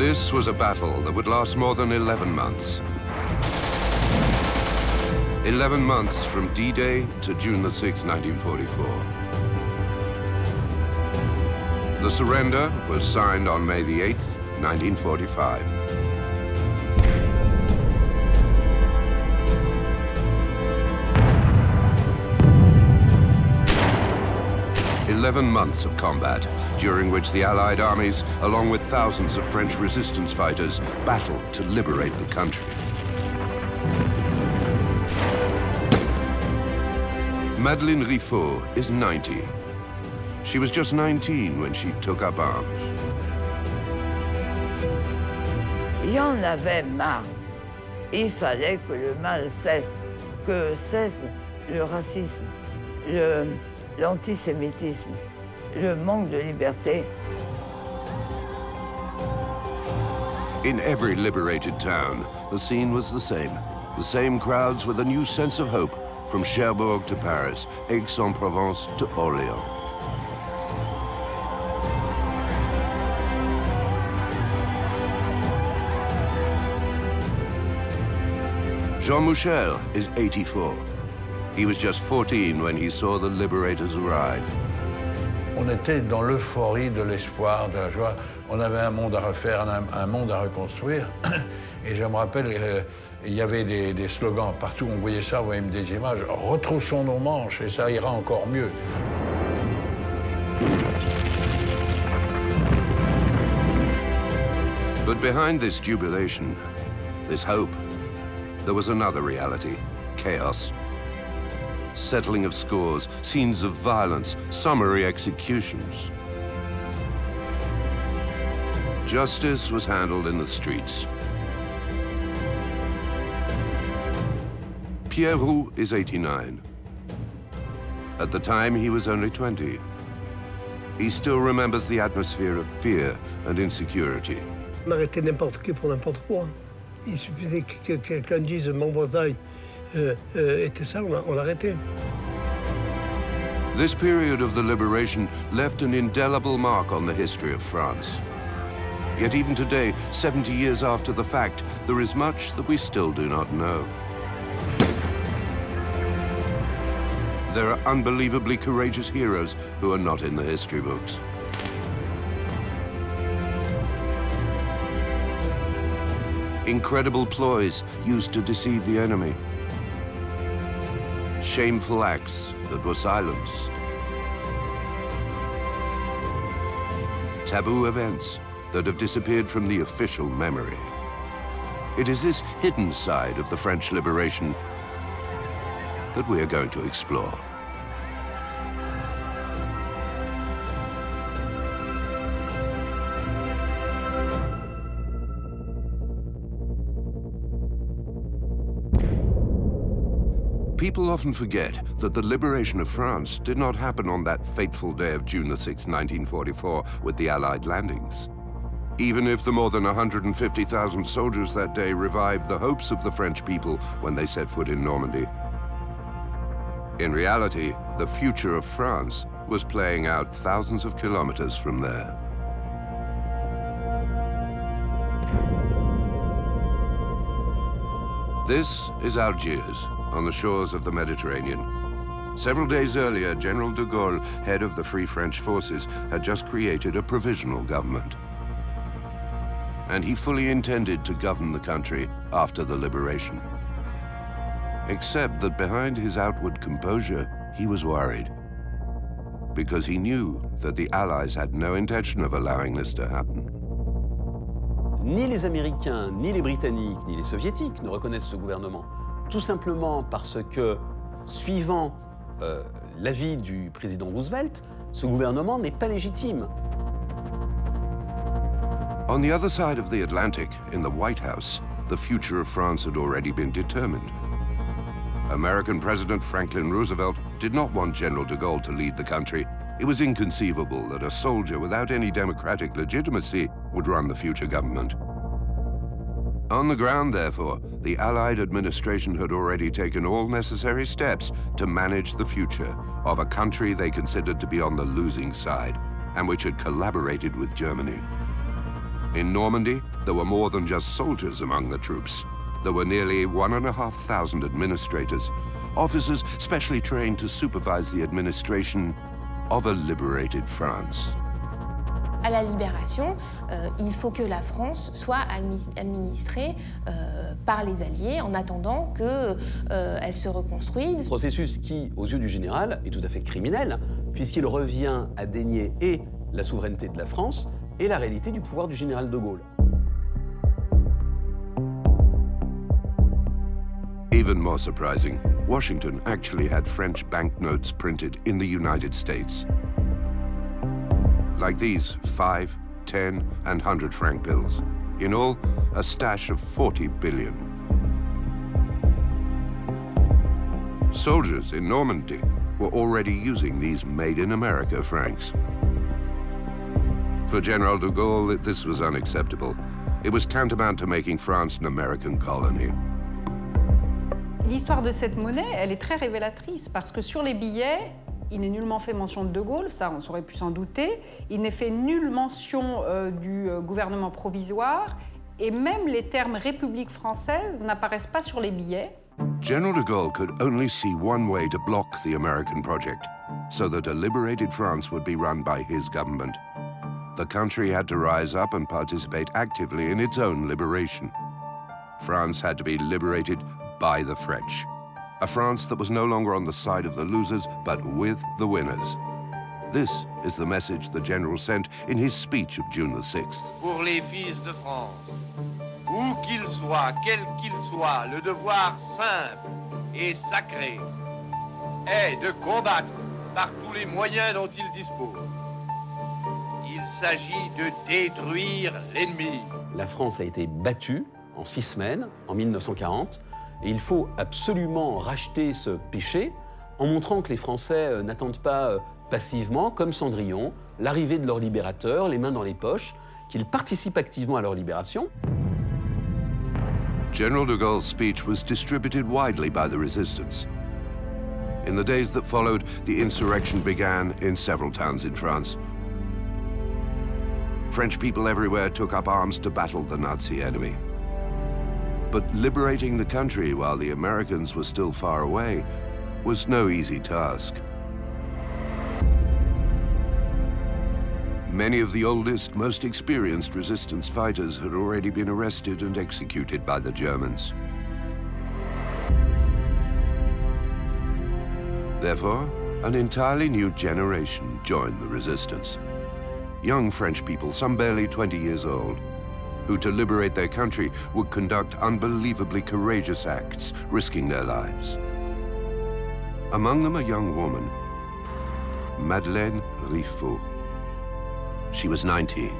This was a battle that would last more than 11 months. 11 months from D-Day to June the 6th, 1944. The surrender was signed on May the 8th, 1945. Eleven months of combat, during which the Allied armies, along with thousands of French resistance fighters, battled to liberate the country. Madeleine Riffaud is 90. She was just 19 when she took up arms. Il y en avait marre. Il fallait que le mal cesse, que cesse le racisme, l'antisémitisme, le, manque de liberté. In every liberated town, the scene was the same. The same crowds with a new sense of hope from Cherbourg to Paris, Aix-en-Provence to Orléans. Jean Mouchel is 84. He was just 14 when he saw the liberators arrive. On était dans l'euphorie de l'espoir, de la joie. On avait un monde à refaire, un, un monde à reconstruire. Et je me rappelle, euh, il y avait des, des, slogans partout, on voyait ça, on voyait des images. Retroussons nos manches et ça ira encore mieux. But behind this jubilation, this hope, there was another reality, chaos. Settling of scores, scenes of violence, summary executions. Justice was handled in the streets. Pierre Roux is 89. At the time, he was only 20. He still remembers the atmosphere of fear and insecurity. On arrêtait n'importe qui pour n'importe quoi. Il suffisait que quelqu'un dise mon euh, on l'arrêtait. This period of the liberation left an indelible mark on the history of France. Yet even today, 70 years after the fact, there is much that we still do not know. There are unbelievably courageous heroes who are not in the history books. Incredible ploys used to deceive the enemy. Shameful acts that were silenced. Taboo events that have disappeared from the official memory. It is this hidden side of the French liberation that we are going to explore. People often forget that the liberation of France did not happen on that fateful day of June 6, 1944, with the Allied landings. Even if the more than 150,000 soldiers that day revived the hopes of the French people when they set foot in Normandy. In reality, the future of France was playing out thousands of kilometers from there. This is Algiers, on the shores of the Mediterranean. Several days earlier, General de Gaulle, head of the Free French Forces, had just created a provisional government. And he fully intended to govern the country after the liberation. Except that behind his outward composure, he was worried. Because he knew that the Allies had no intention of allowing this to happen. Ni les Américains, ni les Britanniques, ni les Soviétiques ne reconnaissent ce gouvernement. Tout simplement parce que, suivant euh, l'avis du président Roosevelt, ce gouvernement n'est pas légitime. On the other side of the Atlantic, in the White House, the future of France had already been determined. American President Franklin Roosevelt did not want General de Gaulle to lead the country. It was inconceivable that a soldier without any democratic legitimacy would run the future government. On the ground, therefore, the Allied administration had already taken all necessary steps to manage the future of a country they considered to be on the losing side and which had collaborated with Germany. In Normandy, there were more than just soldiers among the troops. There were nearly one and a half thousand administrators, officers specially trained to supervise the administration of a liberated France. À la libération, euh, il faut que la France soit administrée euh, par les Alliés en attendant qu'elle euh, se reconstruise. Processus qui, aux yeux du général, est tout à fait criminel, puisqu'il revient à dénier et la souveraineté de la France et la réalité du pouvoir du général de Gaulle. Even more surprising, Washington actually had French banknotes printed in the United States. Like these 5, 10, and 100 franc bills. In all, a stash of 40 billion. Soldiers in Normandy were already using these made-in-America francs. For General de Gaulle, this was unacceptable. It was tantamount to making France an American colony. L'histoire de cette monnaie, elle est très révélatrice parce que sur les billets, il n'est nullement fait mention de De Gaulle, ça on aurait pu s'en douter. Il n'est fait nulle mention euh, du euh, gouvernement provisoire et même les termes République française n'apparaissent pas sur les billets. General de Gaulle could only see one way to block the American project, so that a liberated France would be run by his government. The country had to rise up and participate actively in its own liberation. France had to be liberated by the French. A France that was no longer on the side of the losers, but with the winners. This is the message the general sent in his speech of June the 6th. Pour les fils de France, où qu'ils soient, quels qu'ils soient, le devoir simple et sacré est de combattre par tous les moyens dont ils disposent. Il s'agit de détruire l'ennemi. La France a été battue en six semaines en 1940 et il faut absolument racheter ce péché en montrant que les Français euh, n'attendent pas euh, passivement, comme Cendrillon, l'arrivée de leur libérateur, les mains dans les poches, qu'ils participent activement à leur libération. General de Gaulle's speech was distributed widely by the resistance. In the days that followed, the insurrection began in several towns in France. French people everywhere took up arms to battle the Nazi enemy. But liberating the country while the Americans were still far away was no easy task. Many of the oldest, most experienced resistance fighters had already been arrested and executed by the Germans. Therefore, an entirely new generation joined the resistance. Young French people, some barely 20 years old, who to liberate their country would conduct unbelievably courageous acts, risking their lives. Among them a young woman, Madeleine Riffaud. She was 19.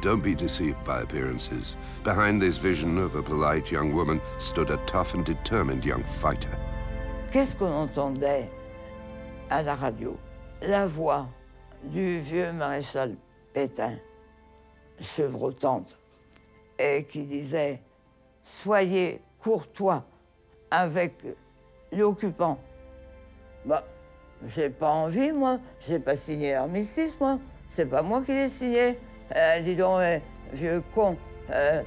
Don't be deceived by appearances. Behind this vision of a polite young woman stood a tough and determined young fighter. Qu'est-ce qu'on entendait à la radio La voix du vieux maréchal Pétain. Chevrotante et qui disait Soyez courtois avec l'occupant. Bah, j'ai pas envie, moi. J'ai pas signé l'armistice, moi. C'est pas moi qui l'ai signé. Euh, dis donc, vieux con. Euh,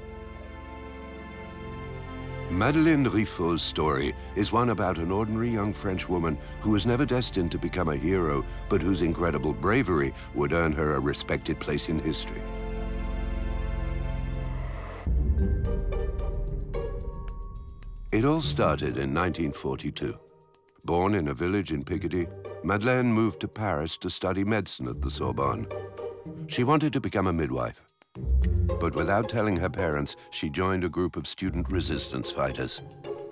Madeleine Riffaut's story is one about an ordinary young French woman who was never destined to become a hero, but whose incredible bravery would earn her a respected place in history. It all started in 1942. Born in a village in Picardy, Madeleine moved to Paris to study medicine at the Sorbonne. She wanted to become a midwife. But without telling her parents, she joined a group of student resistance fighters.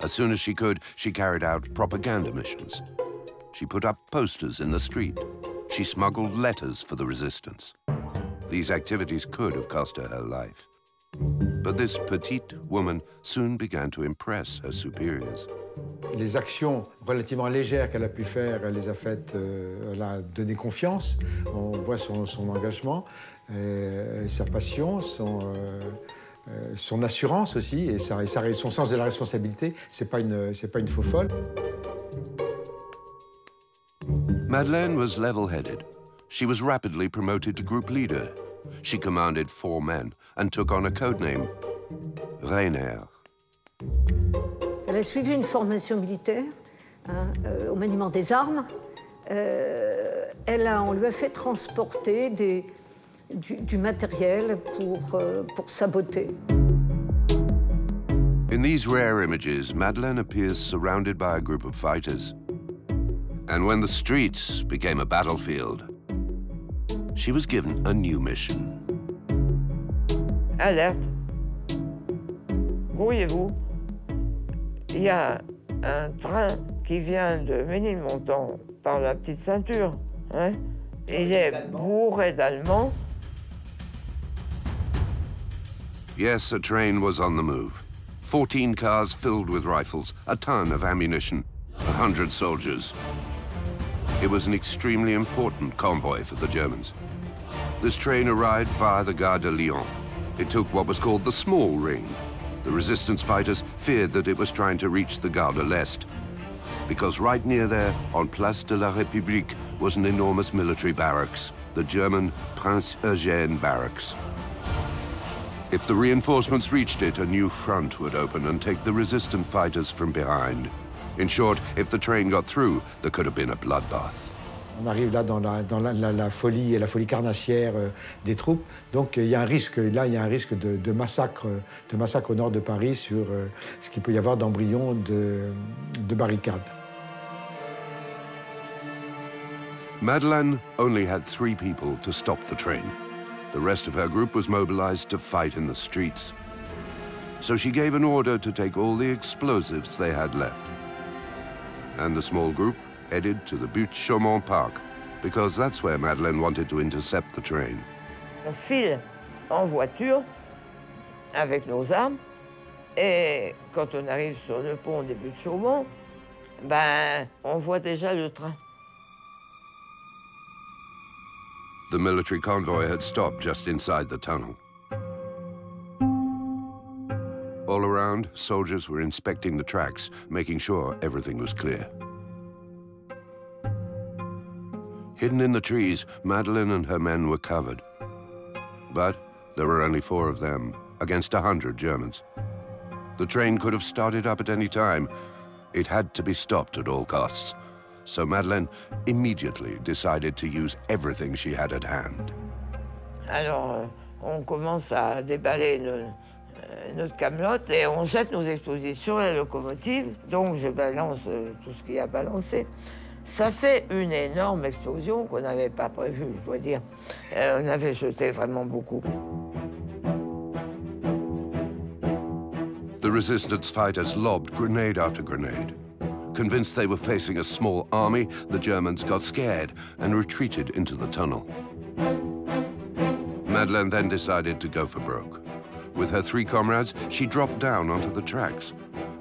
As soon as she could, she carried out propaganda missions. She put up posters in the street. She smuggled letters for the resistance. These activities could have cost her her life. But this petite woman soon began to impress her superiors. Les actions relativement légères qu'elle a pu faire, elle les a faites, euh, elle a donné confiance. On voit son, son engagement, euh, sa passion, son, euh, euh, son assurance aussi, et, sa, et sa, son sens de la responsabilité. C'est pas une, c'est pas une faux folle. Madeleine was level-headed. She was rapidly promoted to group leader she commanded four men and took on a code name, Rainer. Elle a suivi une formation militaire hein, euh, au maniement des armes. Euh, elle a, on lui a fait transporter des, du, du, matériel pour, euh, pour saboter. In these rare images, Madeleine appears surrounded by a group of fighters. And when the streets became a battlefield, she was given a new mission. Alerte. Grouillez-vous. Il y a un train qui vient de Ménilmontant par la petite ceinture. Hein? Il est bourré d'Allemands. Yes, a train was on the move. 14 cars filled with rifles, a ton of ammunition, a 100 soldiers. It was an extremely important convoy for the Germans. This train arrived via the Gare de Lyon. It took what was called the small ring. The resistance fighters feared that it was trying to reach the Gare de l'Est, because right near there, on Place de la République, was an enormous military barracks, the German Prince Eugène Barracks. If the reinforcements reached it, a new front would open and take the resistant fighters from behind. In short, if the train got through, there could have been a bloodbath. On arrive là dans la, dans la, la, la folie et la folie carnassière euh, des troupes. Donc il y a un risque, là il y a un risque de, de massacre, de massacre au nord de Paris sur euh, ce qu'il peut y avoir d'embryons de, de barricades. Madeleine only had three people to stop the train. The rest of her group was mobilized to fight in the streets. So she gave an order to take all the explosives they had left. And the small group headed to the Buttes-Chaumont Park, because that's where Madeleine wanted to intercept the train. On file en voiture avec nos armes, et quand on arrive sur le pont des Buttes-Chaumont, ben, on voit déjà le train. The military convoy had stopped just inside the tunnel. All around, soldiers were inspecting the tracks, making sure everything was clear. Hidden in the trees, Madeleine and her men were covered. But there were only four of them, against a hundred Germans. The train could have started up at any time. It had to be stopped at all costs. So Madeleine immediately decided to use everything she had at hand. Alors, euh, on commence à déballer nos, euh, notre camelote et on jette nos explosifs sur la locomotive. Donc, je balance euh, tout ce qu'il y a balancé. Ça fait une énorme explosion qu'on n'avait pas prévue, je dois dire. Euh, on avait jeté vraiment beaucoup. The resistance fighters lobbed grenade after grenade. Convinced they were facing a small army, the Germans got scared and retreated into the tunnel. Madeleine then decided to go for broke. With her three comrades, she dropped down onto the tracks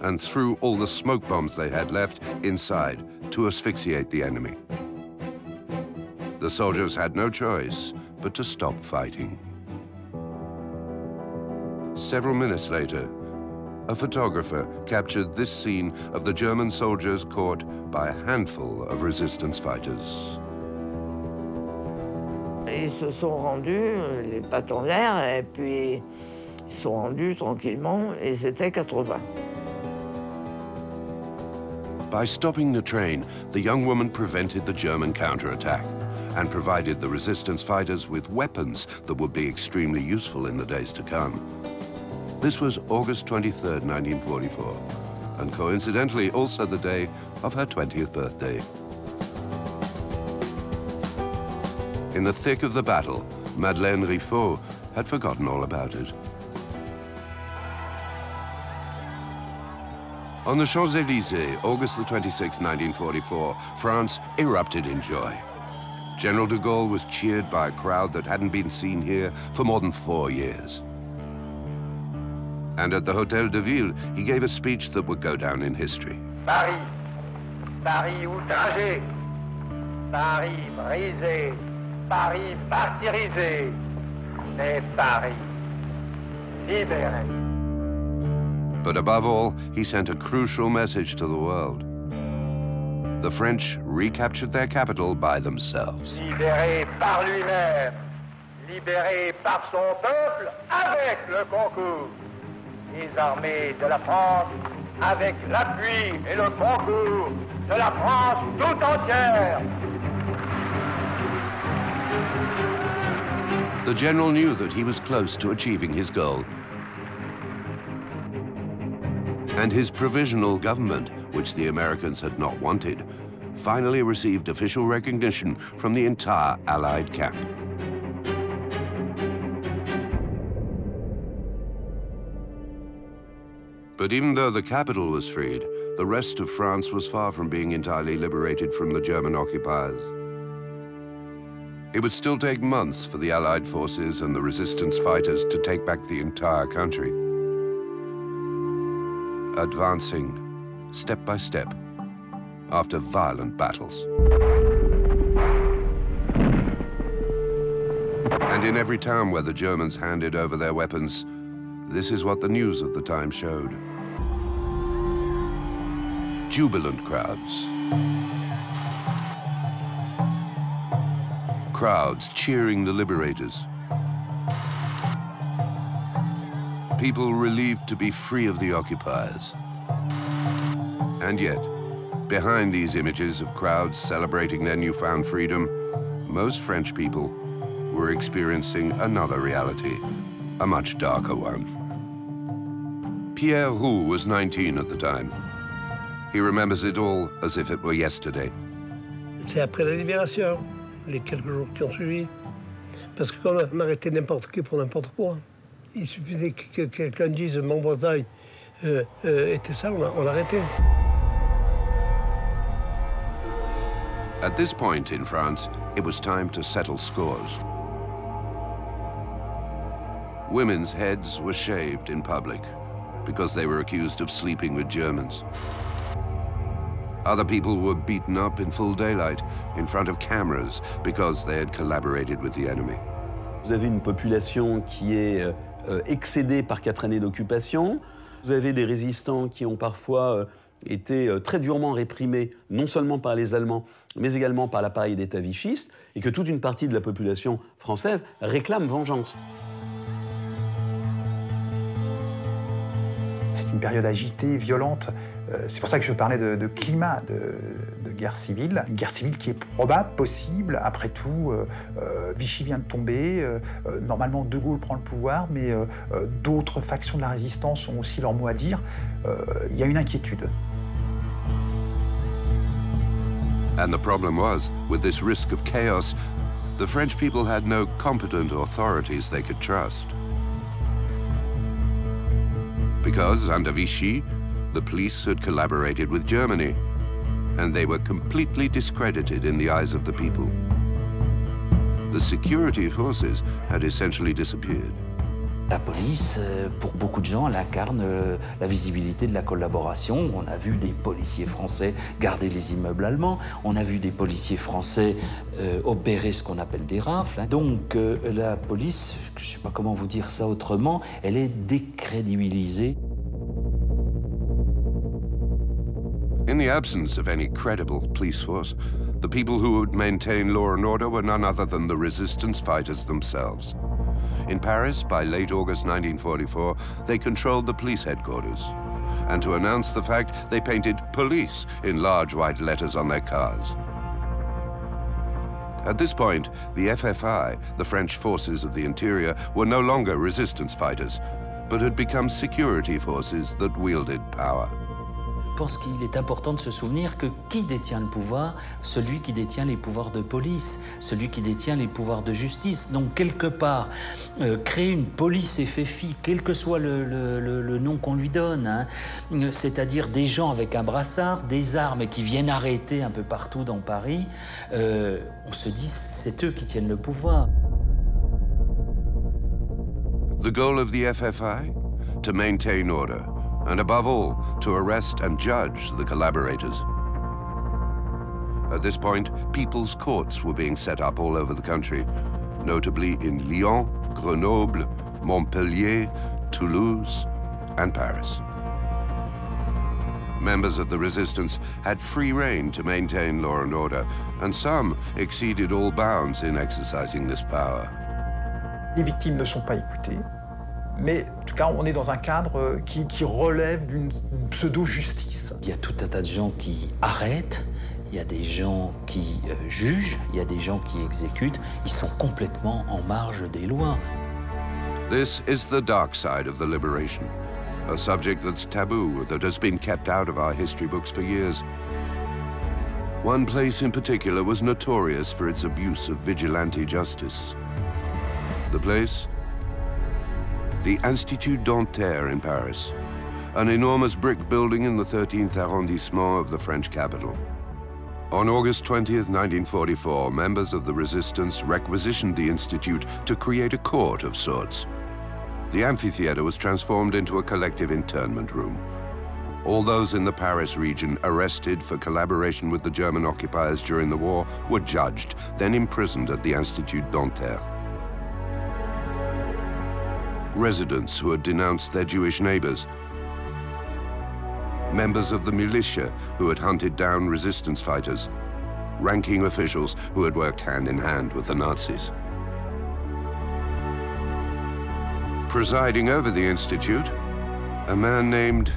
and threw all the smoke bombs they had left inside to asphyxiate the enemy. The soldiers had no choice but to stop fighting. Several minutes later, a photographer captured this scene of the German soldiers caught by a handful of resistance fighters. Ils se sont rendus, les pattes en l'air, et puis ils sont rendus tranquillement, et c'était 80. By stopping the train, the young woman prevented the German counterattack and provided the resistance fighters with weapons that would be extremely useful in the days to come. This was August 23, 1944, and coincidentally also the day of her 20th birthday. In the thick of the battle, Madeleine Riffaud had forgotten all about it. On the Champs-Élysées, August the 26, 1944, France erupted in joy. General de Gaulle was cheered by a crowd that hadn't been seen here for more than four years. And at the Hotel de Ville, he gave a speech that would go down in history. Paris, Paris outragé, Paris brisé, Paris martyrisé, mais Paris libéré. But above all, he sent a crucial message to the world. The French recaptured their capital by themselves. Libéré par lui-même, libérée par son peuple avec le concours des armées de la France, avec l'appui et le concours de la France tout entière. The general knew that he was close to achieving his goal. And his provisional government, which the Americans had not wanted, finally received official recognition from the entire Allied camp. But even though the capital was freed, the rest of France was far from being entirely liberated from the German occupiers. It would still take months for the Allied forces and the resistance fighters to take back the entire country. Advancing, step by step, after violent battles. And in every town where the Germans handed over their weapons, this is what the news of the time showed. Jubilant crowds. Crowds cheering the liberators. People relieved to be free of the occupiers. And yet, behind these images of crowds celebrating their newfound freedom, most French people were experiencing another reality, a much darker one. Pierre Roux was 19 at the time. He remembers it all as if it were yesterday. C'est après la libération. les quelques jours qui ont suivi. Parce que comme on arrêtait n'importe qui pour n'importe quoi, il suffisait que quelqu'un dise mon Bretagne euh, euh, était ça, on, on l'arrêtait. At this point in France, it was time to settle scores. Women's heads were shaved in public because they were accused of sleeping with Germans. Other people were beaten up in full daylight in front of cameras because they had collaborated with the enemy. Vous avez une population qui est euh, excédée par quatre années d'occupation. Vous avez des résistants qui ont parfois euh, été euh, très durement réprimés, non seulement par les Allemands, mais également par l'appareil d'État vichiste, et que toute une partie de la population française réclame vengeance. C'est une période agitée, violente. Euh, c'est pour ça que je parlais de, climat de, guerre civile. Une guerre civile qui est probable, possible. Après tout, euh, euh, Vichy vient de tomber. normalement, De Gaulle prend le pouvoir, mais d'autres factions de la résistance ont aussi leur mot à dire. Il y a une inquiétude. And the problem was, with this risk of chaos, the French people had no competent authorities they could trust. Because under Vichy, the police had collaborated with Germany, and they were completely discredited in the eyes of the people. The security forces had essentially disappeared. La police, euh, pour beaucoup de gens, elle incarne euh, la visibilité de la collaboration. On a vu des policiers français garder les immeubles allemands, on a vu des policiers français euh, opérer ce qu'on appelle des rafles. Hein. Donc la police, je ne sais pas comment vous dire ça autrement, elle est décrédibilisée. In the absence of any credible police force, the people who would maintain law and order were none other than the resistance fighters themselves. In Paris, by late August 1944, they controlled the police headquarters. And to announce the fact, they painted police in large white letters on their cars. At this point, the FFI, the French forces of the interior, were no longer resistance fighters, but had become security forces that wielded power. Pense qu'il est important de se souvenir que qui détient le pouvoir? Celui qui détient les pouvoirs de police, celui qui détient les pouvoirs de justice. Donc quelque part, euh, créer une police FFI, quel que soit le, nom qu'on lui donne, hein, c'est-à-dire des gens avec un brassard, des armes qui viennent arrêter un peu partout dans Paris, euh, on se dit c'est eux qui tiennent le pouvoir. The goal of the FFI? To maintain order. And above all, to arrest and judge the collaborators. At this point, people's courts were being set up all over the country, notably in Lyon, Grenoble, Montpellier, Toulouse, and Paris. Members of the resistance had free rein to maintain law and order, and some exceeded all bounds in exercising this power. Les victimes ne sont pas écoutées, mais en tout cas, on est dans un cadre qui, qui relève d'une pseudo-justice. Il y a tout un tas de gens qui arrêtent, il y a des gens qui euh, jugent, il y a des gens qui exécutent. Ils sont complètement en marge des lois. This is the dark side of the liberation, a subject that's taboo, that has been kept out of our history books for years. One place in particular was notorious for its abuse of vigilante justice. The place? The Institut Dentaire in Paris, an enormous brick building in the 13th arrondissement of the French capital. On August 20th, 1944, members of the resistance requisitioned the Institute to create a court of sorts. The amphitheater was transformed into a collective internment room. All those in the Paris region arrested for collaboration with the German occupiers during the war were judged, then imprisoned at the Institut Dentaire. Residents who had denounced their Jewish neighbors, members of the militia who had hunted down resistance fighters, ranking officials who had worked hand in hand with the Nazis. Presiding over the Institute, a man named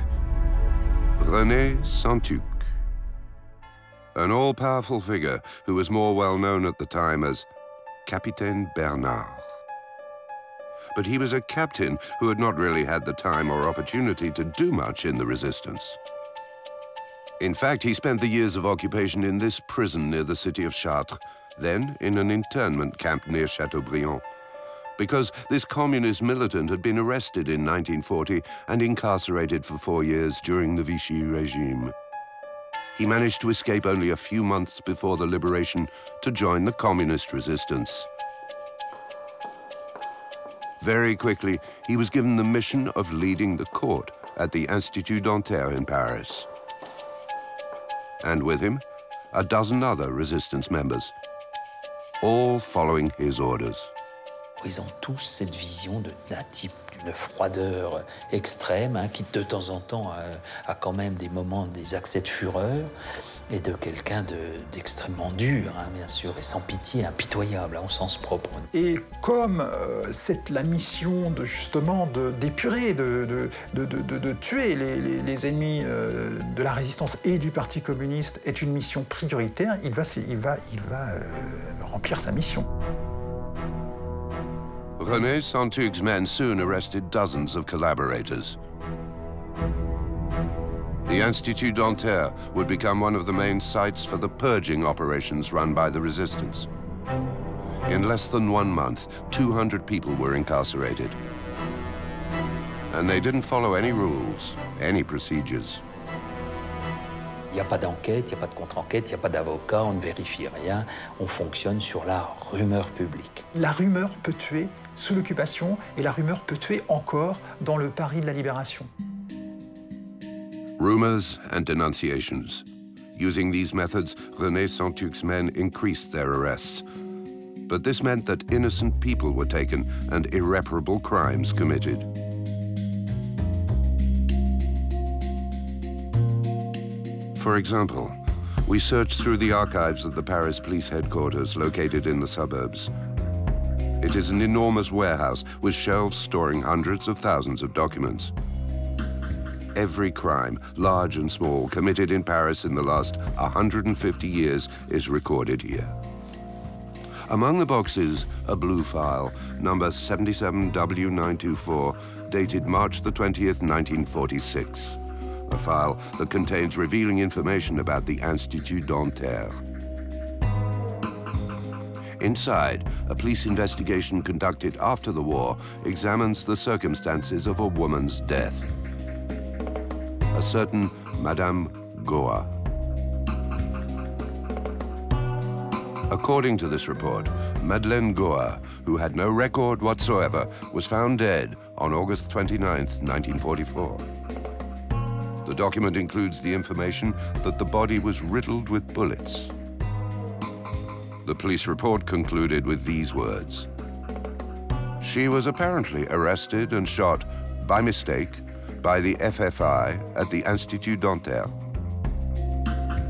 René Santuc, an all-powerful figure who was more well known at the time as Capitaine Bernard. But he was a captain who had not really had the time or opportunity to do much in the resistance. In fact, he spent the years of occupation in this prison near the city of Chartres, then in an internment camp near Chateaubriand, because this communist militant had been arrested in 1940 and incarcerated for four years during the Vichy regime. He managed to escape only a few months before the liberation to join the communist resistance. Very quickly, he was given the mission of leading the court at the Institut Dentaire in Paris. And with him, a dozen other resistance members, all following his orders. Ils ont tous cette vision d'un type d'une froideur extrême, hein, qui de temps en temps a, a, quand même des moments, des accès de fureur, et de quelqu'un d'extrêmement de, dur, hein, bien sûr, et sans pitié, impitoyable, hein, au sens propre. Et comme euh, c'est la mission de justement d'épurer, de, de, de, tuer les, les, les ennemis euh, de la résistance et du Parti communiste est une mission prioritaire, il va, il va, il va euh, remplir sa mission. René Santuc's men soon arrested dozens of collaborators. The Institut Dentaire would become one of the main sites for the purging operations run by the resistance. In less than one month, 200 people were incarcerated. And they didn't follow any rules, any procedures. Il n'y a pas d'enquête, il n'y a pas de contre-enquête, il n'y a pas d'avocat, on ne vérifie rien, on fonctionne sur la rumeur publique. La rumeur peut tuer sous l'occupation et la rumeur peut tuer encore dans le Paris de la Libération. Rumors and denunciations. Using these methods, René Santuc's men increased their arrests. But this meant that innocent people were taken and irreparable crimes committed. For example, we searched through the archives of the Paris police headquarters located in the suburbs. It is an enormous warehouse with shelves storing hundreds of thousands of documents. Every crime, large and small, committed in Paris in the last 150 years is recorded here. Among the boxes, a blue file, number 77W924, dated March the 20th, 1946. A file that contains revealing information about the Institut Dentaire. Inside, a police investigation conducted after the war examines the circumstances of a woman's death. A certain Madame Goa. According to this report, Madeleine Goa, who had no record whatsoever, was found dead on August 29, 1944. The document includes the information that the body was riddled with bullets. The police report concluded with these words. She was apparently arrested and shot by mistake by the FFI at the Institut Dentaire.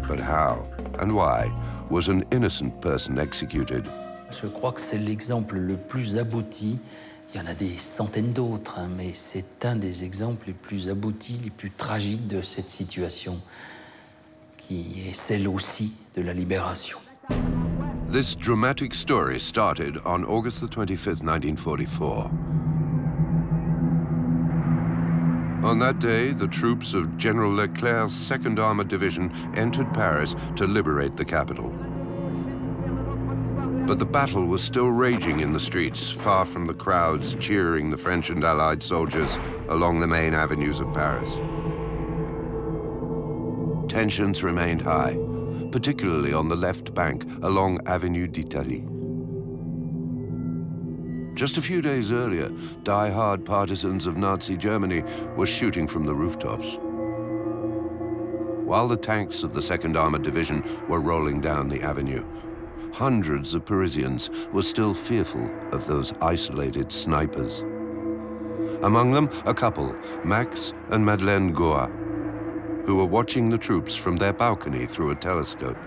But how and why was an innocent person executed? Je crois que c'est l'exemple le plus abouti. Il y en a des centaines d'autres, hein, mais c'est un des exemples les plus aboutis, les plus tragiques de cette situation, qui est celle aussi de la libération. This dramatic story started on August the 25th, 1944. On that day, the troops of General Leclerc's 2nd Armored Division entered Paris to liberate the capital. But the battle was still raging in the streets, far from the crowds cheering the French and Allied soldiers along the main avenues of Paris. Tensions remained high, particularly on the left bank along Avenue d'Italie. Just a few days earlier, die-hard partisans of Nazi Germany were shooting from the rooftops. While the tanks of the 2nd Armored Division were rolling down the avenue, hundreds of Parisians were still fearful of those isolated snipers. Among them, a couple, Max and Madeleine Goa, who were watching the troops from their balcony through a telescope.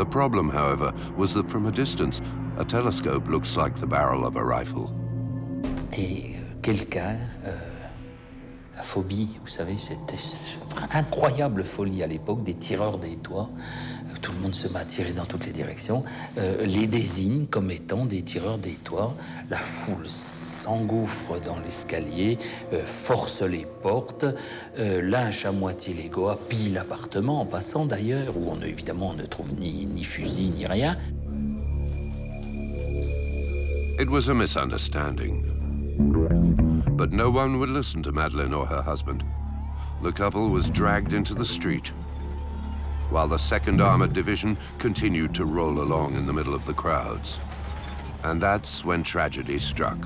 The problem, however, was that from a distance, a telescope looks like the barrel of a rifle. Et quelqu'un, euh, la phobie, vous savez, c'était incroyable folie à l'époque des tireurs des toits tout le monde se met à tirer dans toutes les directions, euh, les désigne comme étant des tireurs des toits. La foule s'engouffre dans l'escalier, euh, force les portes, euh, lynche à moitié les goa, pille l'appartement en passant d'ailleurs, où on évidemment ne trouve ni, ni fusil ni rien. It was a misunderstanding. But no one would listen to Madeleine or her husband. The couple was dragged into the street while the 2nd Armored Division continued to roll along in the middle of the crowds. And that's when tragedy struck.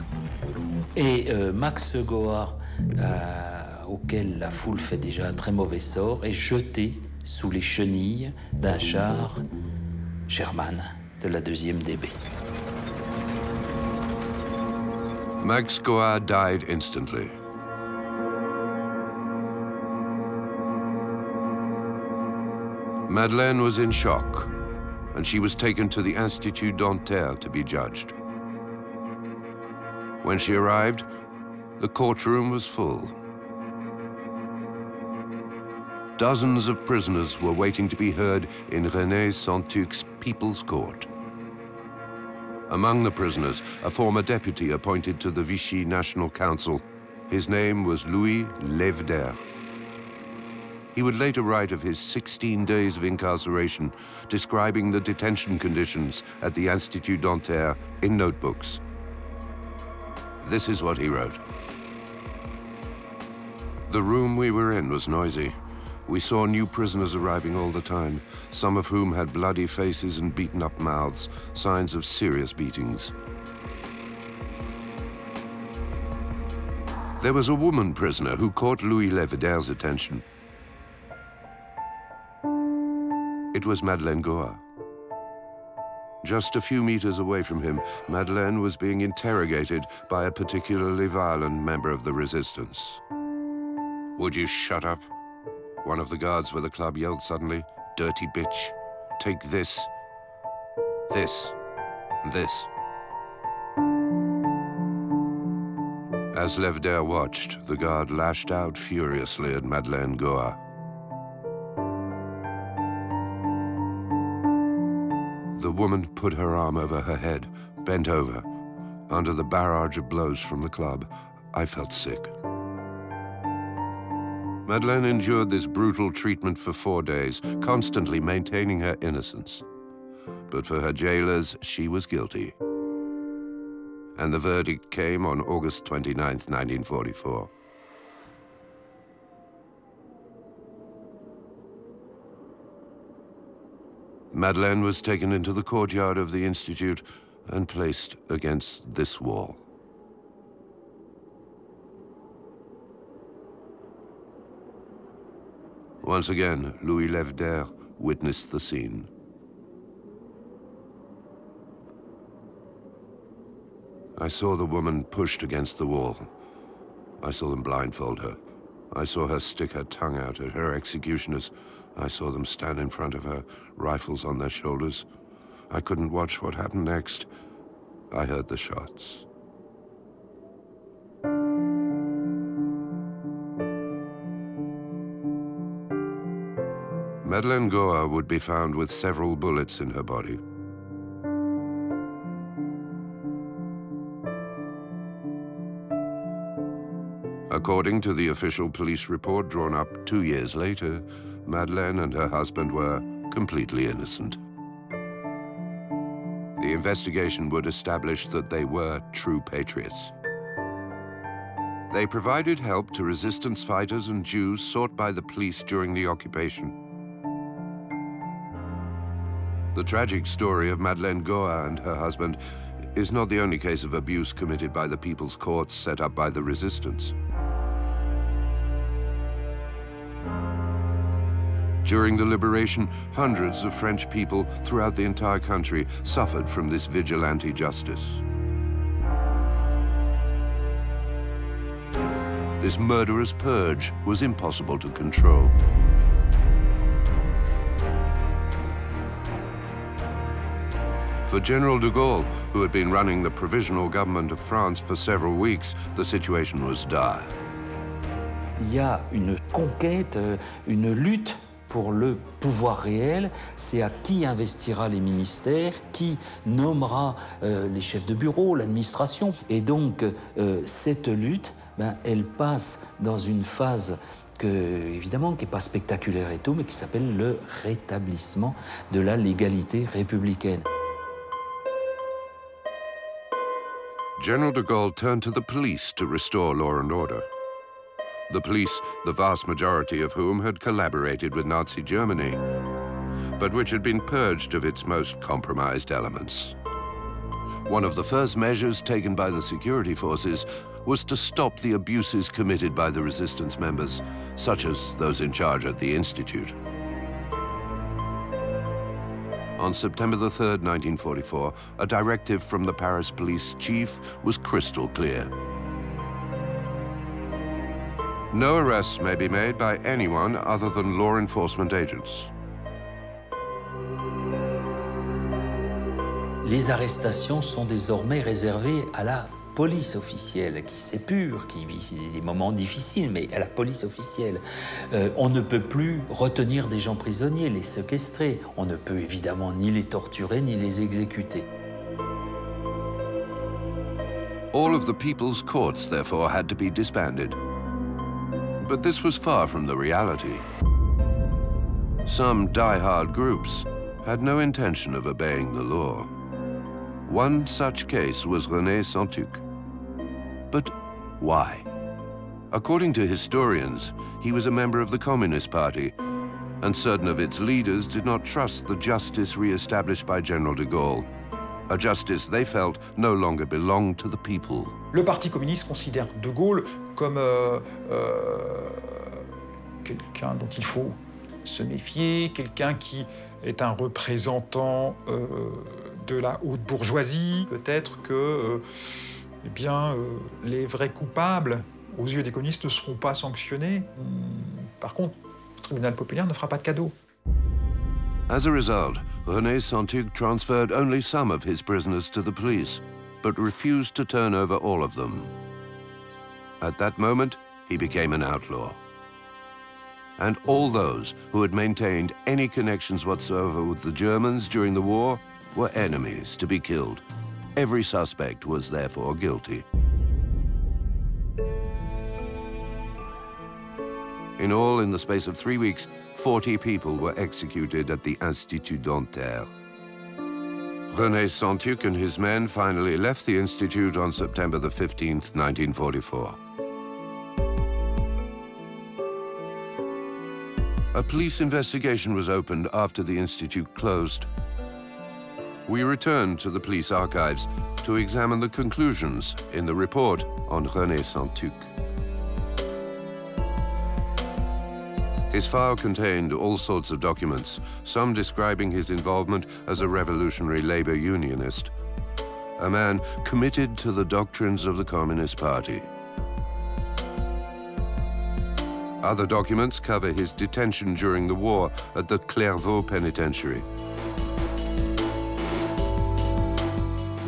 Et euh, Max Goa, euh, auquel la foule fait déjà un très mauvais sort, est jeté sous les chenilles d'un char Sherman de la deuxième DB. Max Goa died instantly. Madeleine was in shock, and she was taken to the Institut Dentaire to be judged. When she arrived, the courtroom was full. Dozens of prisoners were waiting to be heard in René Santuc's People's Court. Among the prisoners, a former deputy appointed to the Vichy National Council. His name was Louis Levder. He would later write of his 16 days of incarceration, describing the detention conditions at the Institut Dentaire in notebooks. This is what he wrote. The room we were in was noisy. We saw new prisoners arriving all the time, some of whom had bloody faces and beaten up mouths, signs of serious beatings. There was a woman prisoner who caught Louis Leverder's attention. It was Madeleine Goa. Just a few meters away from him, Madeleine was being interrogated by a particularly violent member of the resistance. Would you shut up? One of the guards with the club yelled suddenly, Dirty bitch, take this, this, and this. As Levder watched, the guard lashed out furiously at Madeleine Goa. The woman put her arm over her head, bent over. Under the barrage of blows from the club, I felt sick. Madeleine endured this brutal treatment for four days, constantly maintaining her innocence. But for her jailers, she was guilty. And the verdict came on August 29, 1944. Madeleine was taken into the courtyard of the Institute and placed against this wall. Once again, Louis Levder witnessed the scene. I saw the woman pushed against the wall. I saw them blindfold her. I saw her stick her tongue out at her executioners I saw them stand in front of her, rifles on their shoulders. I couldn't watch what happened next. I heard the shots. Madeleine Goa would be found with several bullets in her body. According to the official police report drawn up two years later, Madeleine and her husband were completely innocent. The investigation would establish that they were true patriots. They provided help to resistance fighters and Jews sought by the police during the occupation. The tragic story of Madeleine Goa and her husband is not the only case of abuse committed by the people's courts set up by the resistance. During the liberation, hundreds of French people throughout the entire country suffered from this vigilante justice. This murderous purge was impossible to control. For General de Gaulle, who had been running the provisional government of France for several weeks, the situation was dire. Il y a une conquête, euh, une lutte pour le pouvoir réel, c'est à qui investira les ministères, qui nommera euh, les chefs de bureau, l'administration. Et donc, euh, cette lutte, ben, elle passe dans une phase évidemment, qui n'est pas spectaculaire et tout, mais qui s'appelle le rétablissement de la légalité républicaine. General de Gaulle turned to the police to restore law and order. The police, the vast majority of whom had collaborated with Nazi Germany, but which had been purged of its most compromised elements. One of the first measures taken by the security forces was to stop the abuses committed by the resistance members, such as those in charge at the Institute. On September the 3rd, 1944, a directive from the Paris police chief was crystal clear. No arrests may be made by anyone other than law enforcement agents. Les arrestations sont désormais réservées à la police officielle qui s'épure, qui vit des moments difficiles, mais à la police officielle. Euh, on ne peut plus retenir des gens prisonniers, les séquestrer. On ne peut évidemment ni les torturer ni les exécuter. All of the people's courts, therefore, had to be disbanded. But this was far from the reality. Some die-hard groups had no intention of obeying the law. One such case was René Santuc. But why? According to historians, he was a member of the Communist Party, and certain of its leaders did not trust the justice re-established by General de Gaulle, a justice they felt no longer belonged to the people. Le Parti communiste considère De Gaulle comme euh, euh, quelqu'un dont il faut se méfier, quelqu'un qui est un représentant euh, de la haute bourgeoisie. Peut-être que eh bien, les vrais coupables, aux yeux des communistes, ne seront pas sanctionnés. Par contre, le tribunal populaire ne fera pas de cadeau. As a result, René Santuc transferred only some of his prisoners to the police, but refused to turn over all of them. At that moment, he became an outlaw. And all those who had maintained any connections whatsoever with the Germans during the war were enemies to be killed. Every suspect was therefore guilty. In all, in the space of three weeks, 40 people were executed at the Institut Dentaire. René Santuc and his men finally left the Institute on September the 15th, 1944. A police investigation was opened after the Institute closed. We returned to the police archives to examine the conclusions in the report on René Santuc. His file contained all sorts of documents, some describing his involvement as a revolutionary labor unionist, a man committed to the doctrines of the Communist Party. Other documents cover his detention during the war at the Clairvaux Penitentiary.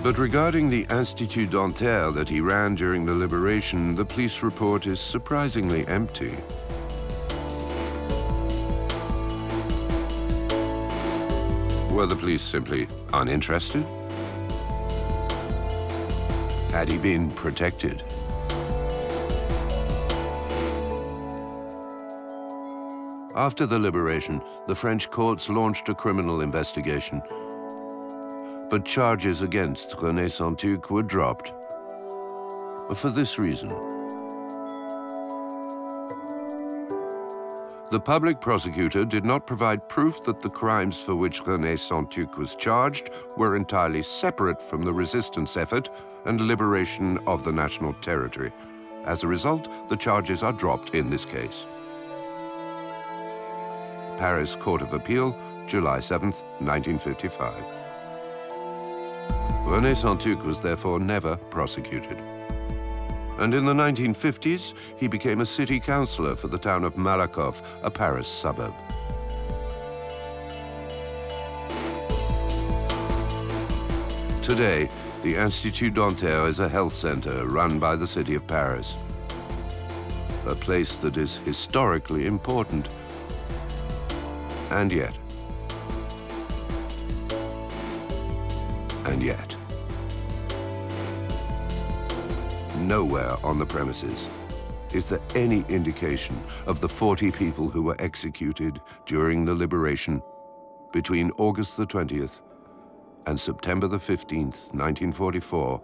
But regarding the Institut Dentaire that he ran during the liberation, the police report is surprisingly empty. Were the police simply uninterested? Had he been protected? After the liberation, the French courts launched a criminal investigation. But charges against René Santuc were dropped. For this reason. The public prosecutor did not provide proof that the crimes for which René Santuc was charged were entirely separate from the resistance effort and liberation of the national territory. As a result, the charges are dropped in this case. Paris Court of Appeal, July 7, 1955. René Santuc was therefore never prosecuted. And in the 1950s, he became a city councillor for the town of Malakoff, a Paris suburb. Today, the Institut Dentaire is a health center run by the city of Paris. A place that is historically important and yet. Nowhere on the premises is there any indication of the 40 people who were executed during the liberation between August the 20th and September the 15th, 1944,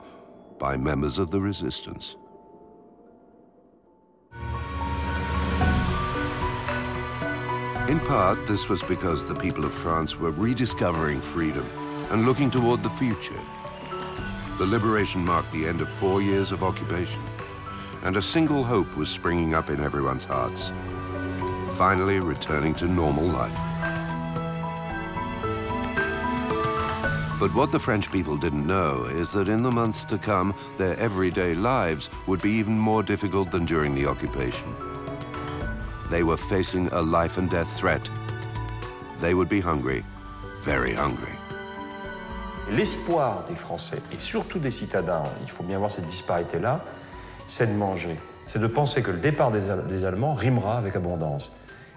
by members of the resistance. In part, this was because the people of France were rediscovering freedom and looking toward the future. The liberation marked the end of four years of occupation, and a single hope was springing up in everyone's hearts, finally returning to normal life. But what the French people didn't know is that in the months to come, their everyday lives would be even more difficult than during the occupation. They were facing a life and death threat. They would be hungry, very hungry. L'espoir des Français, et surtout des citadins, il faut bien voir cette disparité-là, c'est de manger. C'est de penser que le départ des, Allemands rimera avec abondance.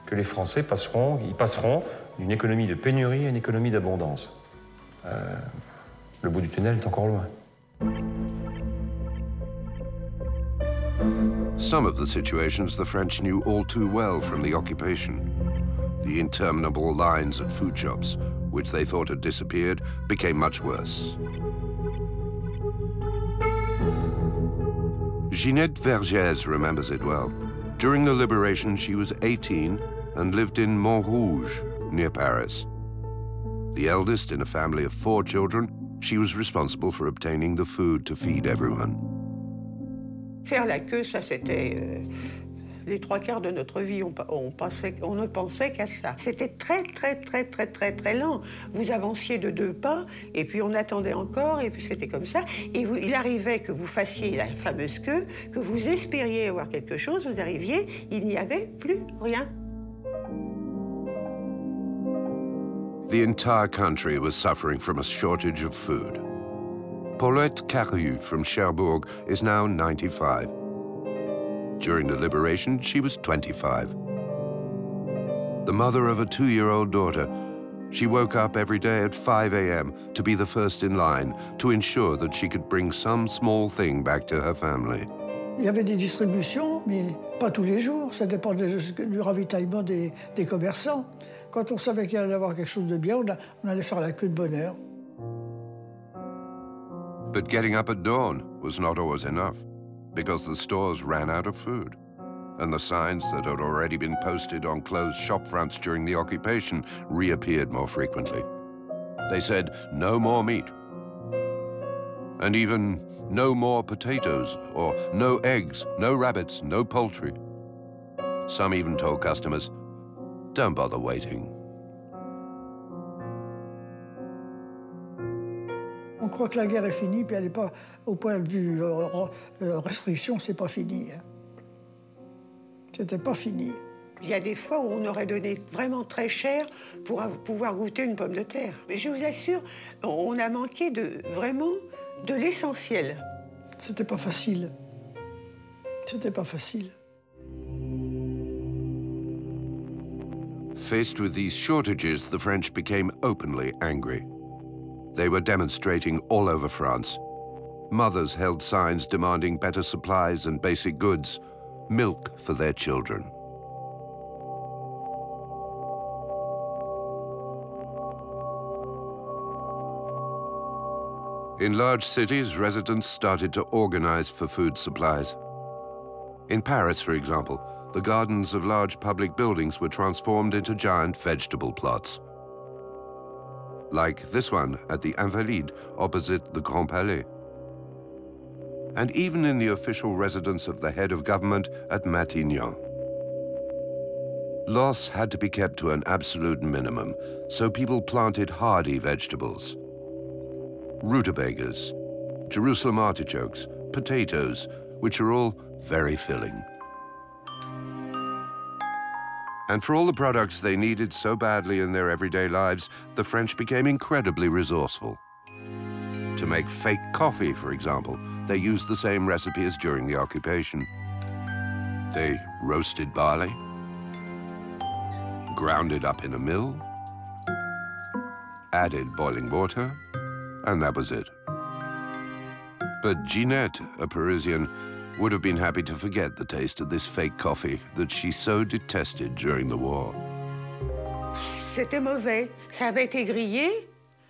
Que les Français passeront, passeront d'une économie de pénurie à une économie d'abondance. Euh, le bout du tunnel est encore loin. Some of the situations the French knew all too well from the occupation. The interminable lines at food shops, which they thought had disappeared, became much worse. Ginette Vergès remembers it well. During the liberation, she was 18 and lived in Montrouge, near Paris. The eldest in a family of four children, she was responsible for obtaining the food to feed everyone. Faire la queue, ça c'était euh, les trois quarts de notre vie, on, ne pensait qu'à ça. C'était très, très, très, très, très, très lent. Vous avanciez de deux pas, et puis on attendait encore, et puis c'était comme ça. Et il arrivait que vous fassiez la fameuse queue, que vous espériez avoir quelque chose, vous arriviez, il n'y avait plus rien. The entire country was suffering from a shortage of food. Paulette Carriou from Cherbourg is now 95. During the liberation, she was 25. The mother of a two-year-old daughter, she woke up every day at 5 a.m. to be the first in line to ensure that she could bring some small thing back to her family. Il y avait des distributions, mais pas tous les jours. Ça dépend du ravitaillement des, des commerçants. Quand on savait qu'il allait y avoir quelque chose de bien, on allait faire la queue de bonheur. But getting up at dawn was not always enough, because the stores ran out of food. And the signs that had already been posted on closed shop fronts during the occupation reappeared more frequently. They said, no more meat. And even, no more potatoes, or no eggs, no rabbits, no poultry. Some even told customers, don't bother waiting. Croit que la guerre est finie, puis elle n'est pas, au point de vue euh, euh, restriction, c'est pas fini. Hein. C'était pas fini. Il y a des fois où on aurait donné vraiment très cher pour pouvoir goûter une pomme de terre. Mais je vous assure, on a manqué de vraiment de l'essentiel. C'était pas facile. C'était pas facile. Faced with these shortages, the French became openly angry. They were demonstrating all over France. Mothers held signs demanding better supplies and basic goods, milk for their children. In large cities, residents started to organize for food supplies. In Paris, for example, the gardens of large public buildings were transformed into giant vegetable plots. Like this one at the Invalides, opposite the Grand Palais. And even in the official residence of the head of government at Matignon. Loss had to be kept to an absolute minimum, so people planted hardy vegetables. Rutabagas, Jerusalem artichokes, potatoes, which are all very filling. And for all the products they needed so badly in their everyday lives, the French became incredibly resourceful. To make fake coffee, for example, they used the same recipe as during the occupation. They roasted barley, ground it up in a mill, added boiling water, and that was it. But Ginette, a Parisian, would have been happy to forget the taste of this fake coffee that she so detested during the war. C'était mauvais. Ça avait été grillé,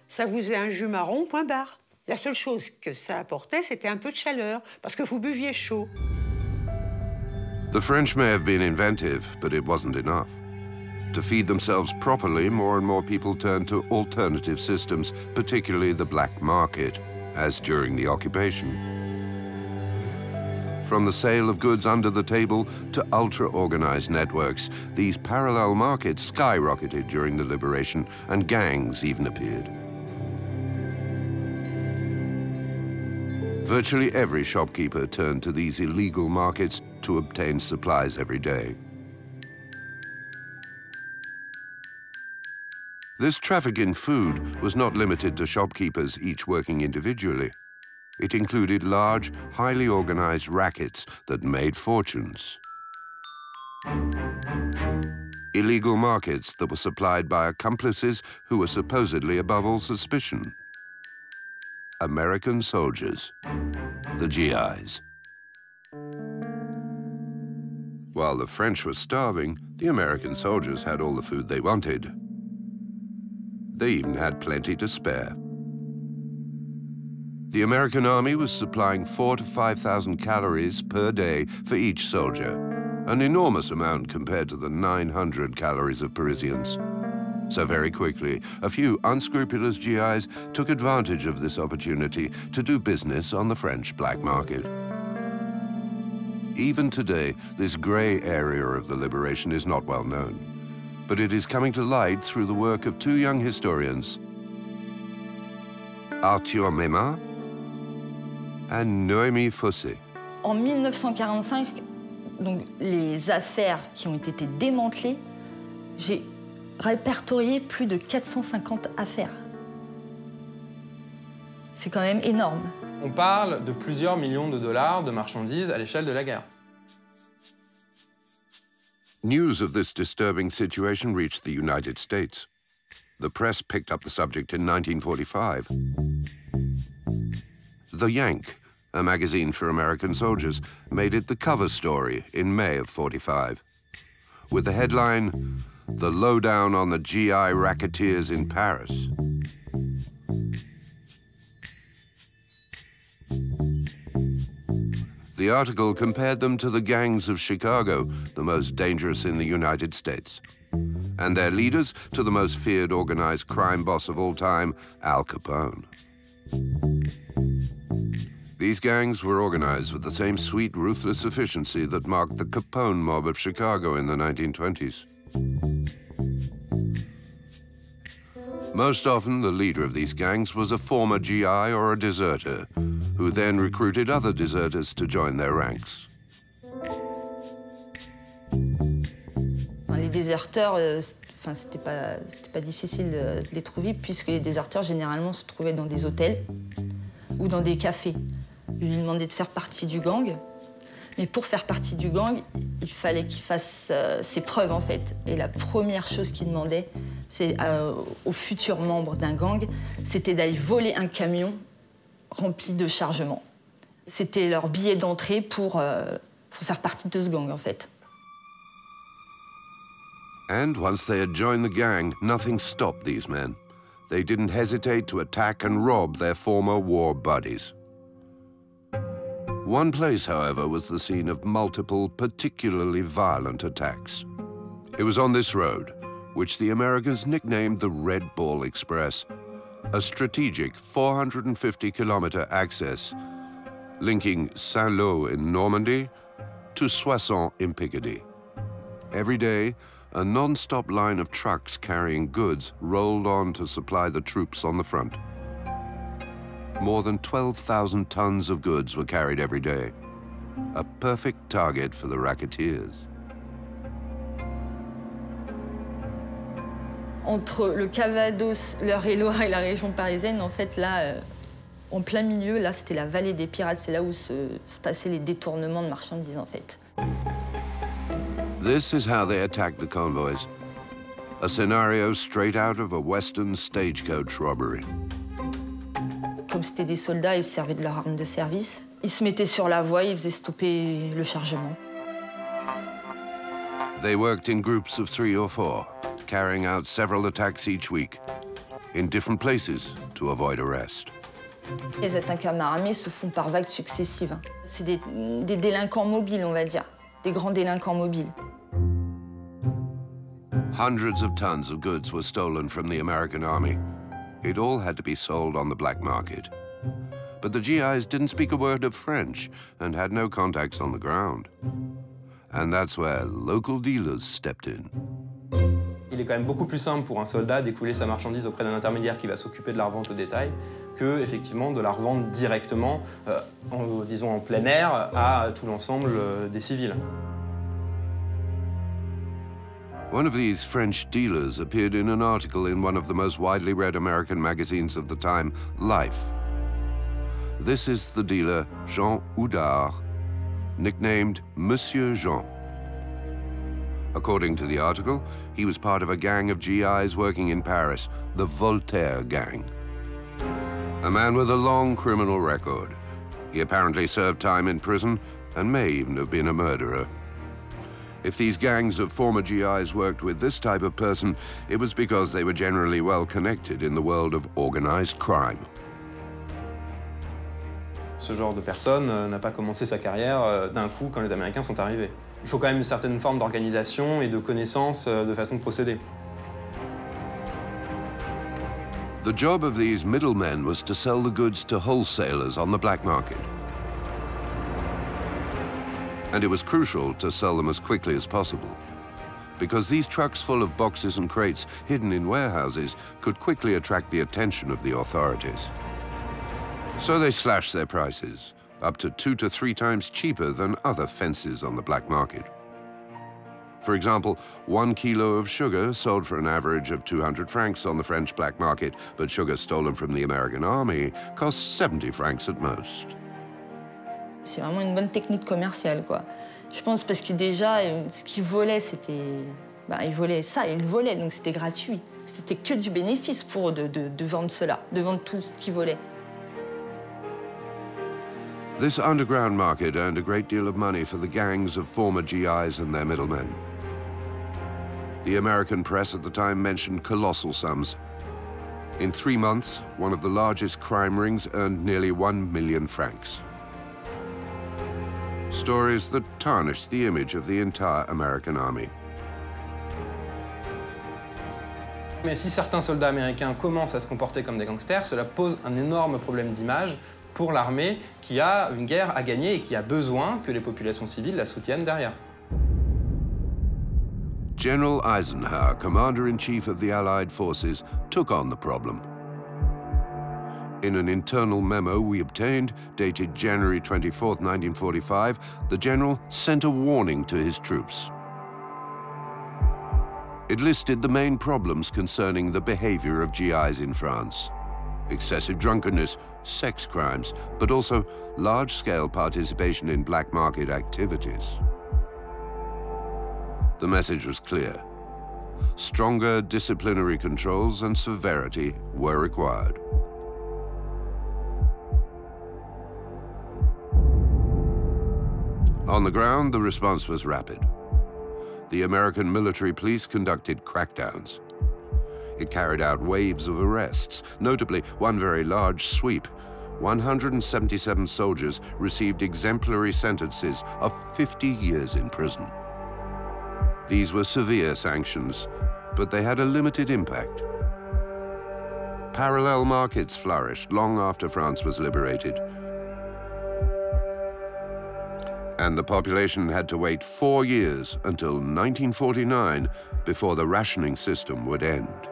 ça vous est un jus marron, point barre. La seule chose que ça apportait, c'était un peu de chaleur, parce que vous buviez chaud. The French may have been inventive, but it wasn't enough. To feed themselves properly, more and more people turned to alternative systems, particularly the black market, as during the occupation. From the sale of goods under the table to ultra-organized networks, these parallel markets skyrocketed during the liberation, and gangs even appeared. Virtually every shopkeeper turned to these illegal markets to obtain supplies every day. This traffic in food was not limited to shopkeepers each working individually. It included large, highly organized rackets that made fortunes. Illegal markets that were supplied by accomplices who were supposedly above all suspicion. American soldiers, the GIs. While the French were starving, the American soldiers had all the food they wanted. They even had plenty to spare. The American Army was supplying four to 5,000 calories per day for each soldier, an enormous amount compared to the 900 calories of Parisians. So very quickly, a few unscrupulous GIs took advantage of this opportunity to do business on the French black market. Even today, this gray area of the liberation is not well known, but it is coming to light through the work of two young historians, Arthur Mema and Noémie Fossé. En 1945, donc, les affaires qui ont été démantelées, j'ai répertorié plus de 450 affaires. C'est quand même énorme. On parle de plusieurs millions de dollars de marchandises à l'échelle de la guerre. News of this disturbing situation reached the United States. The press picked up the subject in 1945. The Yank, a magazine for American soldiers, made it the cover story in May of 45. With the headline, The Lowdown on the GI Racketeers in Paris. The article compared them to the gangs of Chicago, the most dangerous in the United States, and their leaders to the most feared organized crime boss of all time, Al Capone. These gangs were organized with the same sweet, ruthless efficiency that marked the Capone mob of Chicago in the 1920s. Most often, the leader of these gangs was a former GI or a deserter, who then recruited other deserters to join their ranks. Les déserteurs, euh, enfin, c'était pas, difficile de les trouver puisque les déserteurs généralement se trouvaient dans des hôtels ou dans des cafés. Il lui demandait de faire partie du gang. Mais pour faire partie du gang, il fallait qu'il fasse euh, ses preuves en fait. Et la première chose qu'il demandait euh, aux futurs membres d'un gang, c'était d'aller voler un camion rempli de chargements. C'était leur billet d'entrée pour, euh, pour faire partie de ce gang en fait. And once they had joined the gang, nothing stopped these men. They didn't hesitate to attack and rob their former war buddies. One place, however, was the scene of multiple, particularly violent attacks. It was on this road, which the Americans nicknamed the Red Ball Express, a strategic 450-kilometer access linking Saint-Lô in Normandy to Soissons in Picardy. Every day, a non-stop line of trucks carrying goods rolled on to supply the troops on the front. More than 12,000 tons of goods were carried every day. A perfect target for the racketeers. Entre le Calvados, l'Eure-et-Loir et la région parisienne, en fait, là, euh, en plein milieu, là, c'était la vallée des pirates. C'est là où se, se passaient les détournements de marchandises, en fait. This is how they attacked the convoys. A scenario straight out of a Western stagecoach robbery. Comme c'était des soldats, ils se servaient de leur arme de service. Ils se mettaient sur la voie, ils faisaient stopper le chargement. They worked in groups of three or four, carrying out several attacks each week, in different places to avoid arrest. Les attaques à main armée se font par vagues successives. C'est des, des délinquants mobiles, on va dire. Des grands délinquants mobiles. Hundreds of tons of goods were stolen from the American army. It all had to be sold on the black market. But the GIs didn't speak a word of French and had no contacts on the ground. And that's where local dealers stepped in. Il est quand même beaucoup plus simple pour un soldat d'écouler sa marchandise auprès d'un intermédiaire qui va s'occuper de la revente au détail que effectivement de la revendre directement, euh, en, disons en plein air, à tout l'ensemble euh, des civils. One of these French dealers appeared in an article in one of the most widely read American magazines of the time, Life. This is the dealer Jean Houdard, nicknamed Monsieur Jean. According to the article, he was part of a gang of GIs working in Paris, the Voltaire Gang. A man with a long criminal record. He apparently served time in prison and may even have been a murderer. If these gangs of former GIs worked with this type of person, it was because they were generally well connected in the world of organized crime. Ce genre de personne euh, n'a pas commencé sa carrière euh, d'un coup quand les Américains sont arrivés. Il faut quand même une certaine forme d'organisation et de connaissance euh, de façon de procéder. The job of these middlemen was to sell the goods to wholesalers on the black market. And it was crucial to sell them as quickly as possible, because these trucks full of boxes and crates hidden in warehouses could quickly attract the attention of the authorities. So they slashed their prices, up to two to three times cheaper than other fences on the black market. For example, one kilo of sugar sold for an average of 200 francs on the French black market, but sugar stolen from the American army costs 70 francs at most. C'est vraiment une bonne technique commerciale, quoi. Je pense parce que déjà, euh, ce qu'ils volaient, c'était... Bah, ils volaient ça, ils volaient, donc c'était gratuit. C'était que du bénéfice pour eux de vendre cela, de vendre tout ce qu'ils volaient. This underground market earned a great deal of money for the gangs of former GIs and their middlemen. The American press at the time mentioned colossal sums. In three months, one of the largest crime rings earned nearly one million francs. Stories that tarnished the image of the entire American army. Mais si certains soldats américains commencent à se comporter comme des gangsters, cela pose un énorme problème d'image pour l'armée qui a une guerre à gagner et qui a besoin que les populations civiles la soutiennent derrière. General Eisenhower, Commander-in-Chief of the Allied forces, took on the problem. In an internal memo we obtained, dated January 24, 1945, the general sent a warning to his troops. It listed the main problems concerning the behavior of GIs in France. excessive drunkenness, sex crimes, but also large-scale participation in black market activities. The message was clear. Stronger disciplinary controls and severity were required. On the ground, the response was rapid. The American military police conducted crackdowns. It carried out waves of arrests, notably one very large sweep. 177 soldiers received exemplary sentences of 50 years in prison. These were severe sanctions, but they had a limited impact. Parallel markets flourished long after France was liberated. And the population had to wait four years until 1949 before the rationing system would end.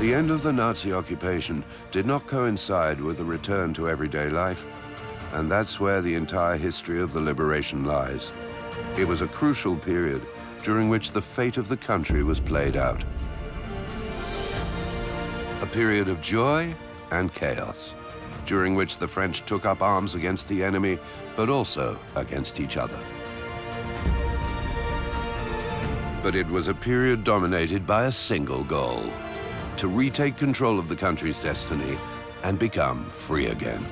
The end of the Nazi occupation did not coincide with a return to everyday life, and that's where the entire history of the liberation lies. It was a crucial period during which the fate of the country was played out. A period of joy and chaos, during which the French took up arms against the enemy, but also against each other. But it was a period dominated by a single goal to retake control of the country's destiny and become free again.